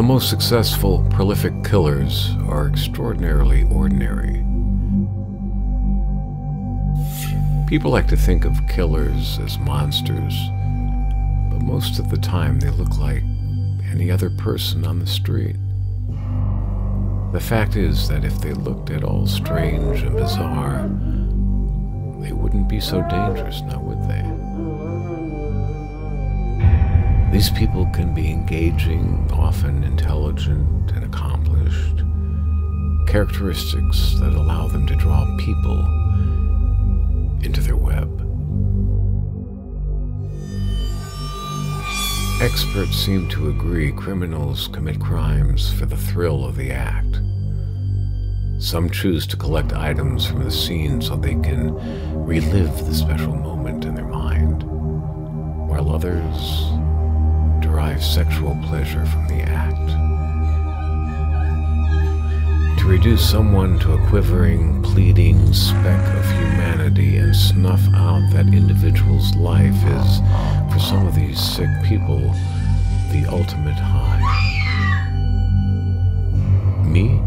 The most successful, prolific killers are extraordinarily ordinary. People like to think of killers as monsters, but most of the time they look like any other person on the street. The fact is that if they looked at all strange and bizarre, they wouldn't be so dangerous, now would they? These people can be engaging, often intelligent and accomplished, characteristics that allow them to draw people into their web. Experts seem to agree criminals commit crimes for the thrill of the act. Some choose to collect items from the scene so they can relive the special moment in their mind, while others derive sexual pleasure from the act. To reduce someone to a quivering, pleading speck of humanity and snuff out that individual's life is, for some of these sick people, the ultimate high. Me?